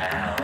L